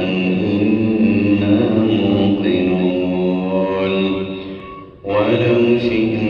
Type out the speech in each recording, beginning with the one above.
إنا موقنون. ولو شئنا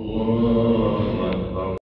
Lord.